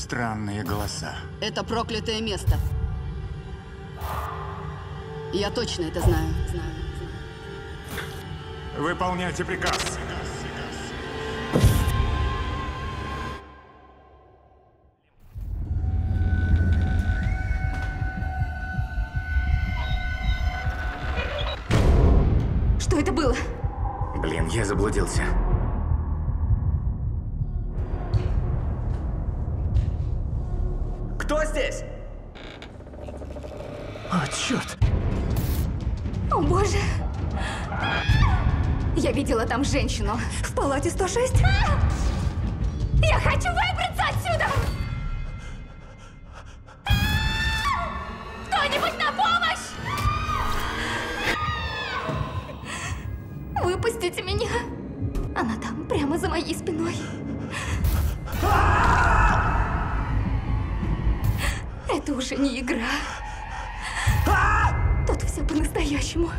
Странные голоса. Это проклятое место. Я точно это знаю. знаю. Выполняйте приказ. Что это было? Блин, я заблудился. Кто здесь? О, черт! О, боже! Я видела там женщину в палате 106. Я хочу выбраться отсюда! Кто-нибудь на помощь! Выпустите меня! Она там, прямо за моей спиной. Это уже не игра. Тут все по-настоящему.